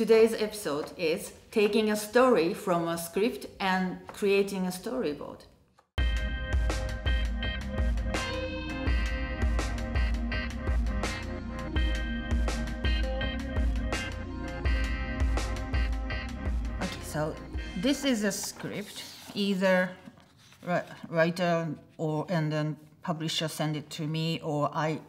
Today's episode is taking a story from a script and creating a storyboard. Okay, so this is a script. Either writer or and then publisher send it to me or I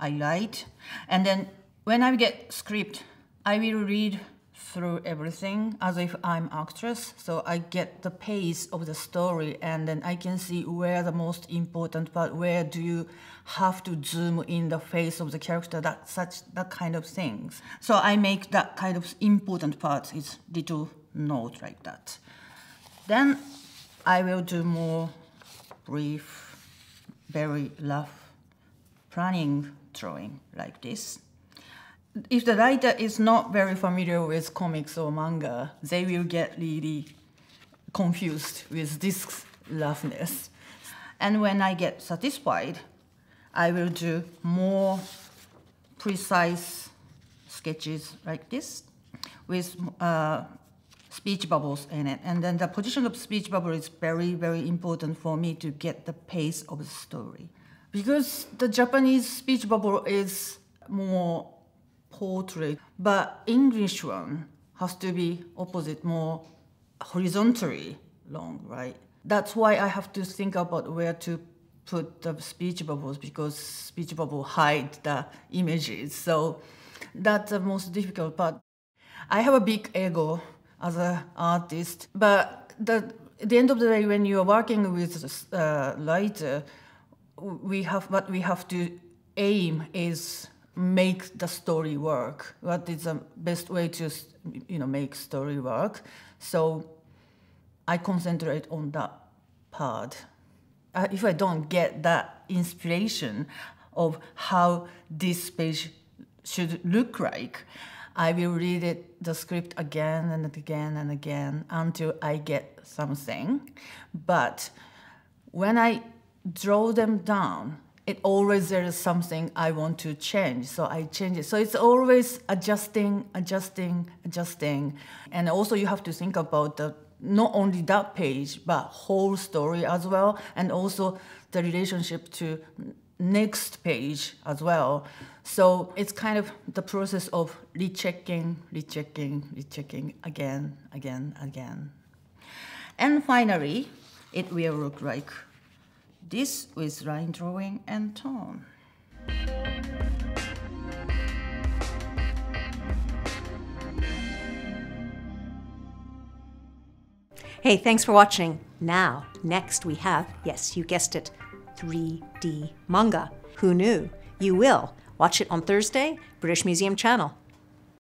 I write. And then when I get script, I will read through everything as if I'm actress. So I get the pace of the story and then I can see where the most important part, where do you have to zoom in the face of the character, that such that kind of things. So I make that kind of important part is little note like that. Then I will do more brief, very rough planning drawing like this if the writer is not very familiar with comics or manga, they will get really confused with this roughness. And when I get satisfied, I will do more precise sketches like this with uh, speech bubbles in it. And then the position of speech bubble is very, very important for me to get the pace of the story. Because the Japanese speech bubble is more portrait, but English one has to be opposite, more horizontally long, right? That's why I have to think about where to put the speech bubbles because speech bubble hide the images. So that's the most difficult part. I have a big ego as an artist, but the, at the end of the day, when you are working with a writer, uh, we have what we have to aim is make the story work. What is the best way to you know make story work? So I concentrate on that part. Uh, if I don't get that inspiration of how this page should look like, I will read it the script again and again and again until I get something. But when I draw them down, it always there is something I want to change, so I change it. So it's always adjusting, adjusting, adjusting, and also you have to think about the not only that page but whole story as well, and also the relationship to next page as well. So it's kind of the process of rechecking, rechecking, rechecking again, again, again. And finally, it will look like this with line drawing and tone. Hey, thanks for watching. Now, next we have, yes, you guessed it, 3D manga. Who knew? You will. Watch it on Thursday, British Museum Channel.